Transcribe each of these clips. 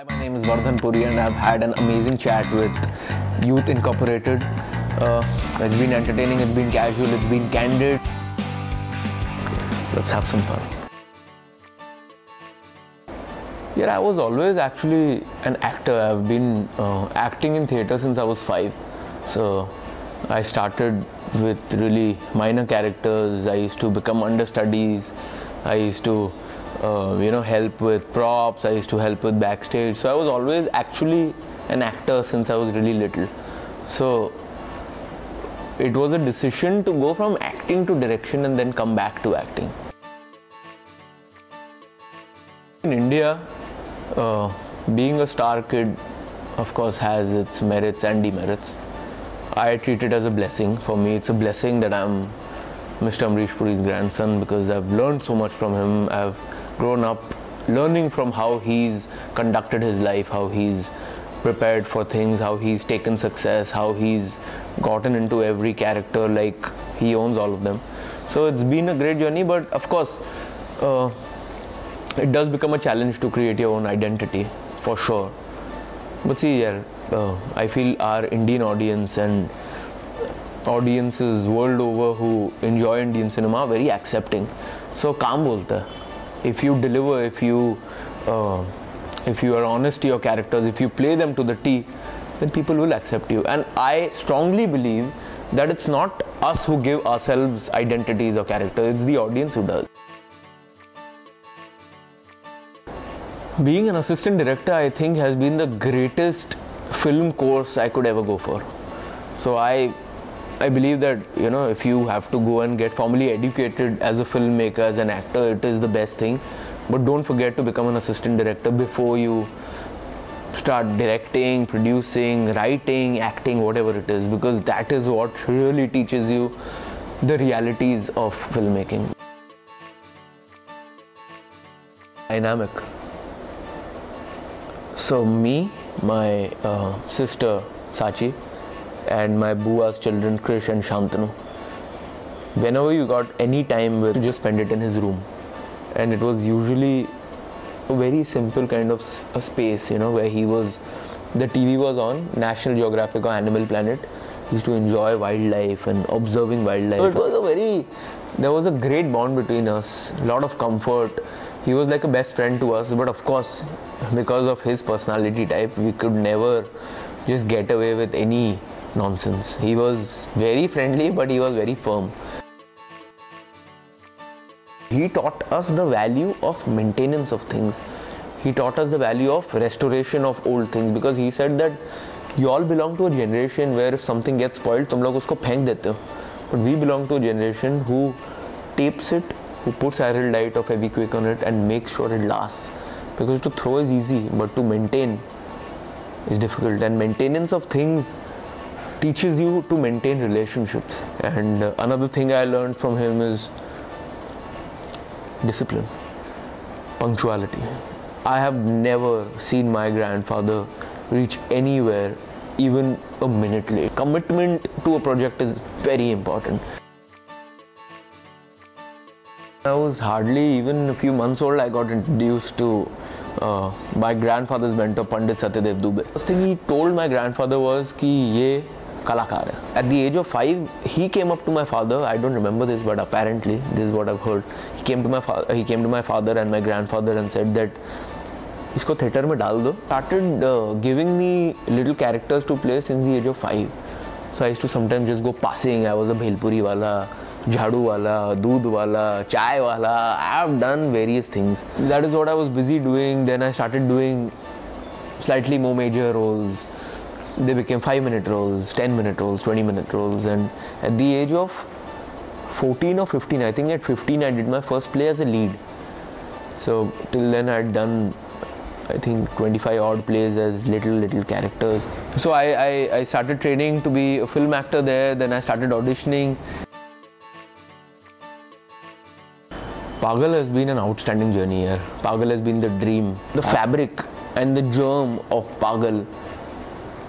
Hi, my name is Vardhan Puri and I've had an amazing chat with Youth Incorporated. Uh, it's been entertaining, it's been casual, it's been candid. Let's have some fun. Yeah, I was always actually an actor. I've been uh, acting in theatre since I was five. So I started with really minor characters. I used to become understudies. I used to, uh, you know, help with props. I used to help with backstage. So I was always actually an actor since I was really little. So it was a decision to go from acting to direction and then come back to acting. In India, uh, being a star kid, of course, has its merits and demerits. I treat it as a blessing. For me, it's a blessing that I'm Mr. Amrish Puri's grandson because I've learned so much from him. I've grown up learning from how he's conducted his life, how he's prepared for things, how he's taken success, how he's gotten into every character like he owns all of them. So it's been a great journey, but of course, uh, it does become a challenge to create your own identity for sure. But see, yeah, uh, I feel our Indian audience and audiences world over who enjoy Indian cinema are very accepting. So काम बोलता है. if you deliver, if you uh, if you are honest to your characters, if you play them to the T, then people will accept you. And I strongly believe that it's not us who give ourselves identities or characters, it's the audience who does. Being an assistant director, I think, has been the greatest film course I could ever go for. So I, I believe that you know if you have to go and get formally educated as a filmmaker, as an actor, it is the best thing. But don't forget to become an assistant director before you start directing, producing, writing, acting, whatever it is, because that is what really teaches you the realities of filmmaking. Dynamic. So me, my uh, sister Sachi, and my bua's children Krish and Shantanu. Whenever you got any time with, just spend it in his room, and it was usually a very simple kind of a space, you know, where he was. The TV was on, National Geographic or Animal Planet. He used to enjoy wildlife and observing wildlife. So it was a very, there was a great bond between us, a lot of comfort. He was like a best friend to us, but of course, because of his personality type, we could never just get away with any nonsense. He was very friendly, but he was very firm. He taught us the value of maintenance of things. He taught us the value of restoration of old things because he said that you all belong to a generation where if something gets spoiled, तुम लोग उसको फेंक देते हो. But we belong to a generation who tapes it, who puts Araldite of Fevikwik on it and makes sure it lasts. Because to throw is easy, but to maintain is difficult. And maintenance of things teaches you to maintain relationships. And uh, another thing I learned from him is discipline, punctuality. I have never seen my grandfather reach anywhere even a minute late. Commitment to a project is very important. I was hardly even a few months old. I got introduced to uh, my grandfather's mentor, Pandit Satyadev Dubey. First thing he told my grandfather was ये कलाकार at the age of five he came up to my father I don't remember this but apparently this what I've heard came to my he came to my father and my grandfather and said that इसको theatre में डाल दो. Started giving me little characters to play in the age of five so I too sometimes just go passing I was a bhelpuri wala jhadu wala doodh wala chai wala I have done various things that is what I was busy doing then I started doing slightly more major roles They became 5 minute roles, 10 minute roles, 20 minute roles. And at the age of 14 or 15, I think at 15 I did my first play as a lead. So till then I had done I think 25 odd plays as little little characters. So I, I, I started training to be a film actor there, then I started auditioning. Paagal has been an outstanding journey here. Paagal has been the dream. The ah. fabric and the germ of Paagal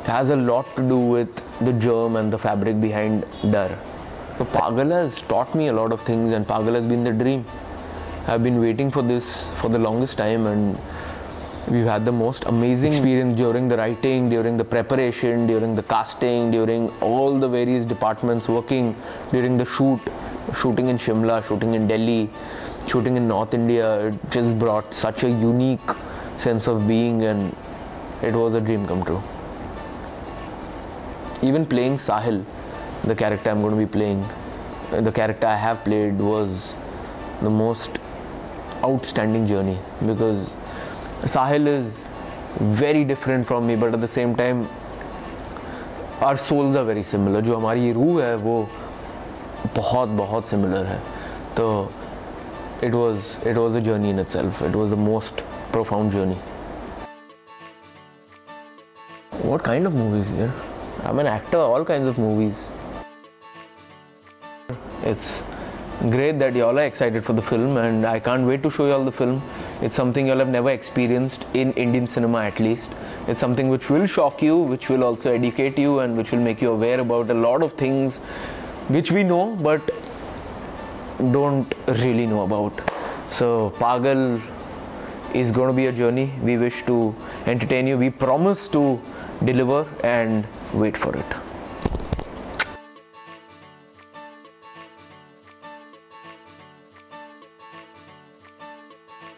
has a lot to do with the germ and the fabric behind Darr. So Paagal has taught me a lot of things and Paagal has been the dream. I've been waiting for this for the longest time and We've had the most amazing experience during the writing, during the preparation, during the casting, during all the various departments working during the shoot, shooting in Shimla, shooting in Delhi, shooting in North India. It just brought such a unique sense of being, and it was a dream come true Even playing Sahil, the character I'm going to be playing, uh, the character I have played was the most outstanding journey because Sahil is very different from me, but at the same time, our souls are very similar. जो हमारी रूह है वो बहुत बहुत similar है तो it was it was a journey in itself. It was the most profound journey. What kind of movies here? I'm an actor, all kinds of movies. It's great that y'all are excited for the film and I can't wait to show y'all the film. It's something y'all have never experienced in Indian cinema at least. It's something which will shock you, which will also educate you and which will make you aware about a lot of things which we know but don't really know about. So Paagal is going to be a journey. We wish to entertain you. We promise to deliver and wait for it.